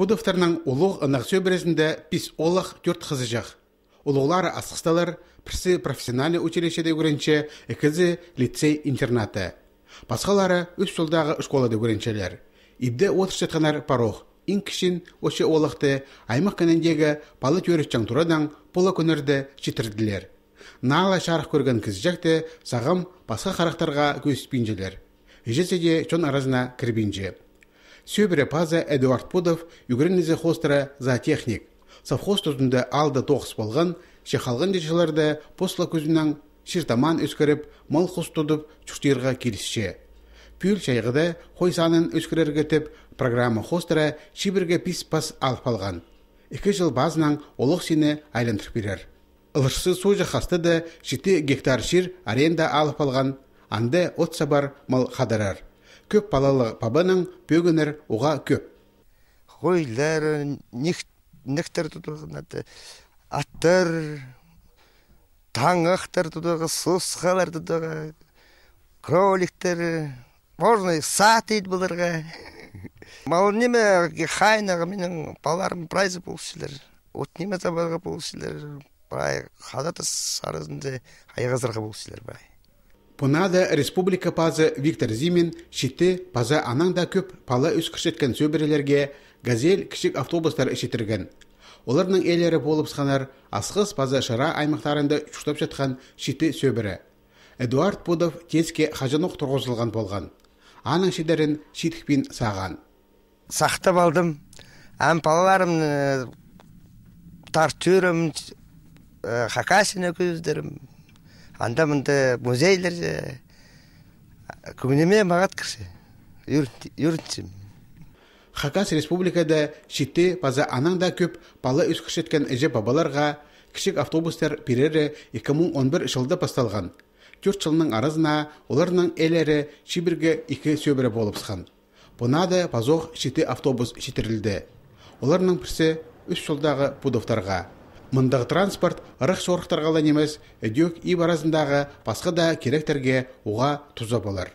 Пудовтарның улуг ынық сөбірезінде пис олық төрт қызы жақ. Улуғлары асқысталар, пірсі профессиональный училищеде көрінче, екізі лицей-интернаты. Басқалары үш жылдағы школада көрінчелер. Ибде отырш жатқанар парох, иң кішін ошы олықты аймақ кәнендегі палы төрішчан турадан пола көнерді читірділер. Нала шарық көрген кізжекті сағым басқа қарақтарға көспінжелер. Ежеседе чон аразына кірбинже. Сөбірі паза Эдуард Пудов югренезе хостера за техник. Совхоз тұзында алды тоқыс болған, шехалған дешілерді посла көзінен ширтаман өскіріп, мал құс тұдып чүштерға келісше. Пүл шайғыда хой санын өскірерге тіп, программа хостера шибірге пис пас алып алған. Екі жыл базынан олық сені айландырып берер. Ылышсы сужы хасты да жіті гектар шир аренда алып алған, анды от сабар мал қадарар. Көк балалы пабаның пөгінер оға көп. Қойлар, нектер тұтығынады, аттар, таңықтар тұтығы, сусқалар тұтығы, кроликтер, можно сат дейді бұларға. Мал неме хайнаға менің баларым прайзы болсылар. От неме табарға болсылар. Бай, хадаты сарызынды айғазырға болсылар бай. Пунада республика пазы Виктор Зимин шитті паза анаңда көп пала үс кішеткен сөбірелерге газель кішік автобустар ішетірген. Оларның елері болып сқанар асқыз паза шара аймақтарында ұштап жатқан шитті сөбірі. Эдуард Пудов тезке хажанық тұрғызылған болған. Аның шидерін шитікпен саған. Сақтап алдым. Әм балаларым тартырым, хакасина көздерім. Анда мында музейлер күнеме мағат кірсе. Юртсим. Хакас республикада шитті паза анаңда көп пала үс кішеткен әже бабаларға кішік автобустар перері 2011 жылда басталған. Төрт жылының арызына оларның әлері шибірге екі сөбірі болып сқан. Бұнады пазоқ шитті автобус шетірілді. Оларның бірсі үш жылдағы пудовтарға. Мұндағы транспорт ырық сорықтарға емес, өдек ибаразындағы басқа да керектерге оға тұза болар.